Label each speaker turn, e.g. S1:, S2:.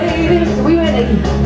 S1: debating. We ready?